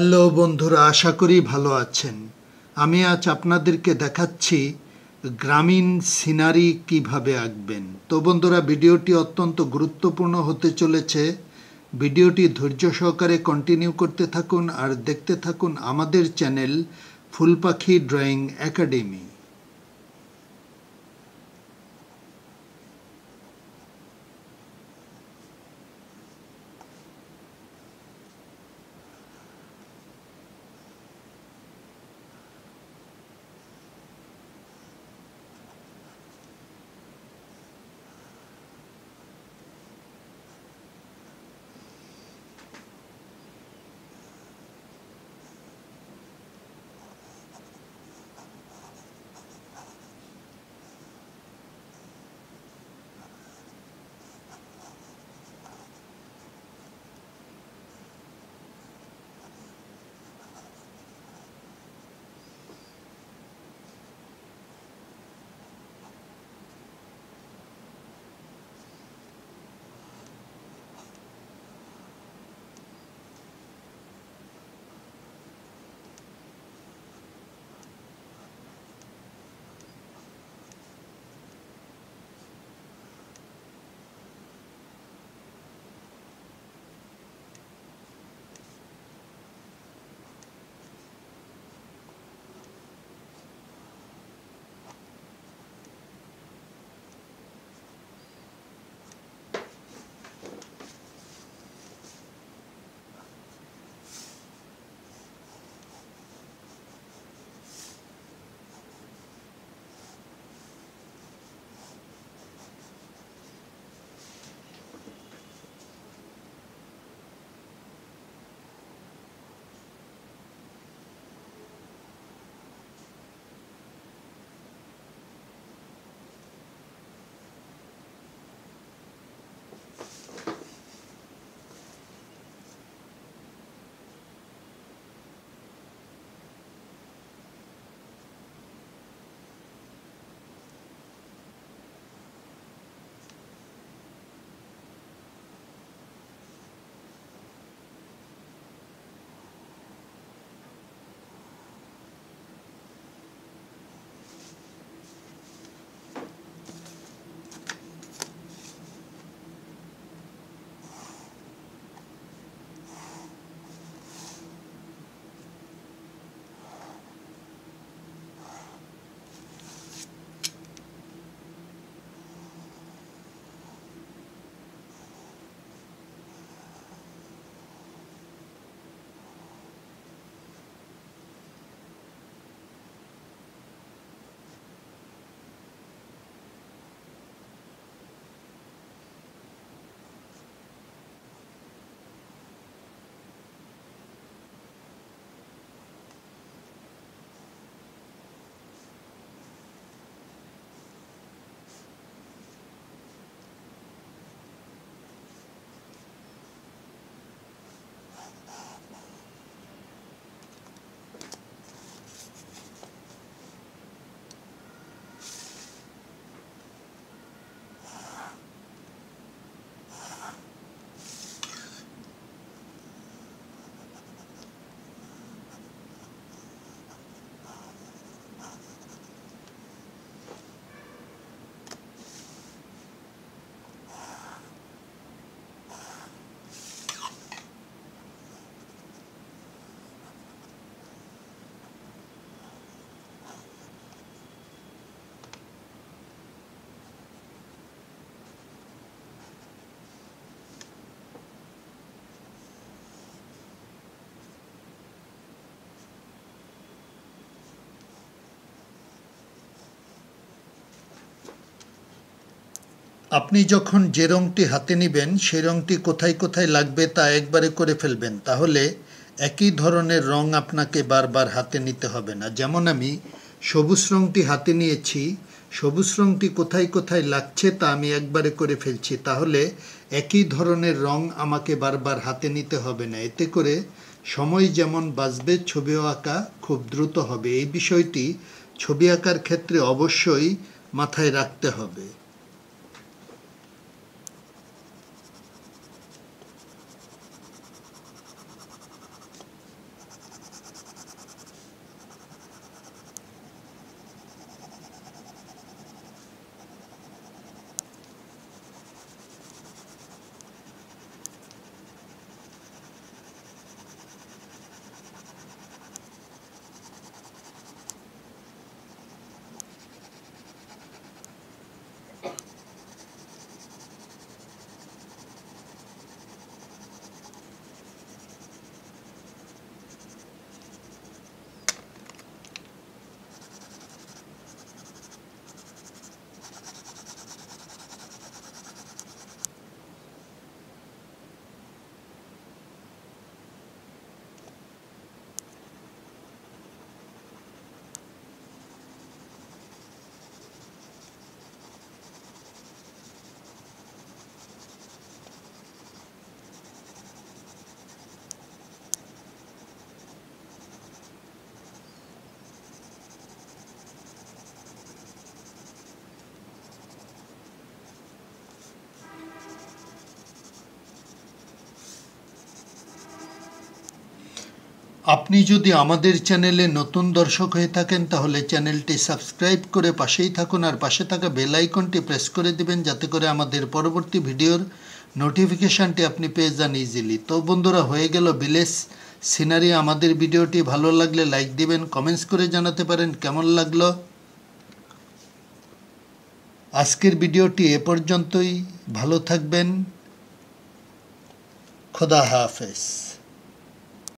Hello বন্ধুরা, আশা করি ভালো আছেন। আমি আজ আপনাদেরকে দেখাচ্ছি গ্রামীণ সিনারি কীভাবে আঁকবেন। তো বন্ধুরা, ভিডিওটি অত্যন্ত গুরুত্বপূর্ণ হতে চলেছে। ভিডিওটি ধৈর্য সহকারে কন্টিনিউ করতে থাকুন আর দেখতে থাকুন আমাদের চ্যানেল ফুলপাখি ড্রয়িং একাডেমি। আপনি যখন যে রঙটি হাতে নেবেন সেই রঙটি কোথায় কোথায় লাগবে তা একবারে করে ফেলবেন। তাহলে একই ধরনের রং আপনাকে বারবার হাতে নিতে হবে না। যেমন আমি সবুজ রঙটি হাতে নিয়েছি, সবুজ রঙটি কোথায় কোথায় লাগছে তা আমি একবারে করে ফেলছি। তাহলে একই ধরনের রং আমাকে বারবার হাতে নিতে হবে না। এতে করে সময় যেমন বাঁচবে, ছবিও আঁকা খুব দ্রুত হবে। এই বিষয়টি ছবি আঁকার ক্ষেত্রে অবশ্যই মাথায় রাখতে হবে। আপনি যদি আমাদের চ্যানেলে নতুন দর্শক হয়ে থাকেন, তাহলে চ্যানেলটি সাবস্ক্রাইব করে পাশেই থাকুন আর পাশে থাকা বেল আইকনটি প্রেস করে দিবেন যাতে করে আমাদের পরবর্তী ভিডিওর নোটিফিকেশানটি আপনি পেয়ে যান ইজিলি তো বন্ধুরা, হয়ে গেল ভিলেজ সিনারি আমাদের ভিডিওটি ভালো লাগলে লাইক দিবেন, কমেন্টস করে জানাতে পারেন কেমন লাগল। আজকের ভিডিওটি এ পর্যন্তই। ভালো থাকবেন। খোদা হাফেজ।